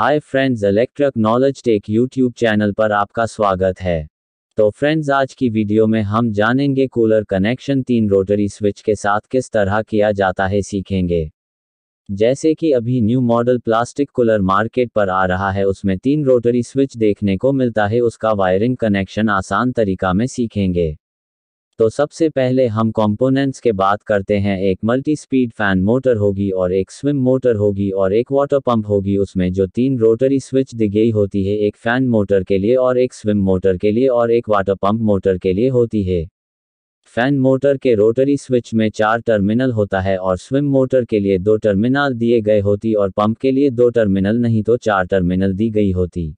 Hi friends electric knowledge tech YouTube channel पर आपका स्वागत है। तो फ्रेंड्स आज की वीडियो में हम जानेंगे कूलर कनेक्शन तीन रोटरी स्विच के साथ किस तरह किया जाता है सीखेंगे। जैसे कि अभी new model plastic cooler market पर आ रहा है, उसमें तीन रोटरी स्विच देखने को मिलता है, उसका वायरिंग कनेक्शन आसान तरीका में सीखेंगे। तो सबसे पहले हम कंपोनेंट्स के बात करते हैं। एक मल्टी स्पीड फ़ैन मोटर होगी और एक स्विम मोटर होगी और एक वाटर पंप होगी। उसमें जो तीन रोटरी स्विच दी गई होती है, एक फ़ैन मोटर के लिए और एक स्विम मोटर के लिए और एक वाटर पंप मोटर के लिए होती है। फ़ैन मोटर के रोटरी स्विच में चार टर्मिनल होता है और स्विम मोटर के लिए दो टर्मिनल दिए गए होती और पंप के लिए दो टर्मिनल नहीं तो चार टर्मिनल दी गई होती।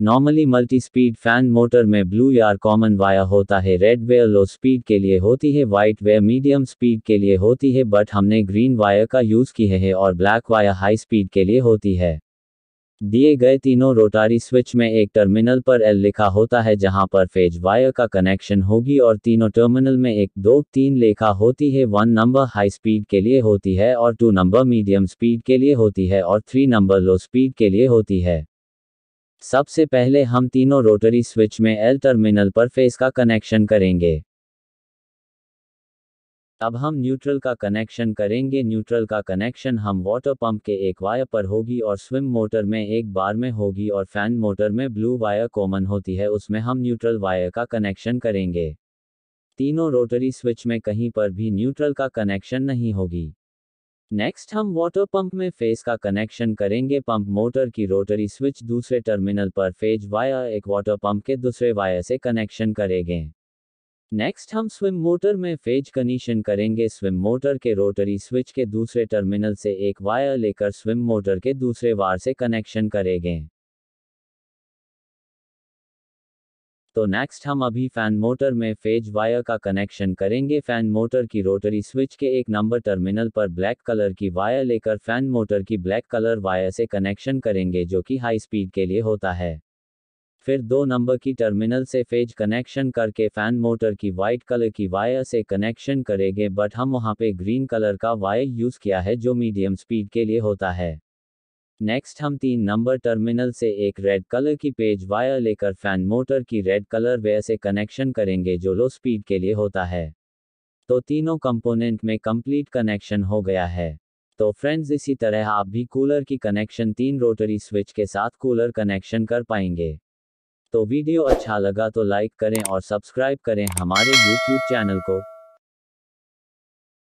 Normally multi speed fan motor में ब्लू यार कॉमन वायर होता है रेड वेयर लो स्पीड के लिए होती है वाइट वेयर मीडियम स्पीड के लिए होती है बट हमने ग्रीन वायर का यूज़ किया है और ब्लैक वायर हाई स्पीड के लिए होती है। दिए गए तीनों रोटारी स्विच में एक टर्मिनल पर एल लिखा होता है, जहाँ पर फ़ेज़ वायर का कनेक्शन होगी और तीनों टर्मिनल में एक दो तीन लेखा होती है वन नंबर हाई स्पीड के लिए होती है और टू नंबर मीडियम स्पीड के लिए होती है और थ्री नंबर लो स्पीड के लिए होती है। सबसे पहले हम तीनों रोटरी स्विच में एल टर्मिनल पर फेस का कनेक्शन करेंगे। अब हम न्यूट्रल का कनेक्शन करेंगे। न्यूट्रल का कनेक्शन हम वाटर पंप के एक वायर पर होगी और स्विम मोटर में एक बार में होगी और फ़ैन मोटर में ब्लू वायर कॉमन होती है। उसमें हम न्यूट्रल वायर का कनेक्शन करेंगे। तीनों रोटरी स्विच में कहीं पर भी न्यूट्रल का कनेक्शन नहीं होगी। नेक्स्ट हम वाटर पंप में फेस का कनेक्शन करेंगे पंप मोटर की रोटरी स्विच दूसरे टर्मिनल पर फ़ेज़ वायर एक वाटर पंप के दूसरे वायर से कनेक्शन करेंगे। नेक्स्ट हम स्विम मोटर में फ़ेज़ कनेक्शन करेंगे। स्विम मोटर के रोटरी स्विच के दूसरे टर्मिनल से एक वायर लेकर स्विम मोटर के दूसरे वायर से कनेक्शन करेंगे। तो नेक्स्ट हम अभी फ़ैन मोटर में फ़ेज़ वायर का कनेक्शन करेंगे। फ़ैन मोटर की रोटरी स्विच के एक नंबर टर्मिनल पर ब्लैक कलर की वायर लेकर फ़ैन मोटर की ब्लैक कलर वायर से कनेक्शन करेंगे, जो कि हाई स्पीड के लिए होता है। फिर दो नंबर की टर्मिनल से फ़ेज़ कनेक्शन करके फ़ैन मोटर की वाइट कलर की वायर से कनेक्शन करेंगे बट हम वहाँ पे ग्रीन कलर का वायर यूज़ किया है, जो मीडियम स्पीड के लिए होता है। नेक्स्ट हम तीन नंबर टर्मिनल से एक रेड कलर की पेज वायर लेकर फ़ैन मोटर की रेड कलर वेयर से कनेक्शन करेंगे, जो लो स्पीड के लिए होता है। तो तीनों कंपोनेंट में कंप्लीट कनेक्शन हो गया है। तो फ्रेंड्स इसी तरह आप भी कूलर की कनेक्शन तीन रोटरी स्विच के साथ कूलर कनेक्शन कर पाएँगे। तो वीडियो अच्छा लगा तो लाइक करें और सब्सक्राइब करें हमारे यूट्यूब चैनल को।